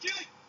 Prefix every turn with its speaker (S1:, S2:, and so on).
S1: Julie.